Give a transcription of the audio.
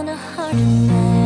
on a hard night.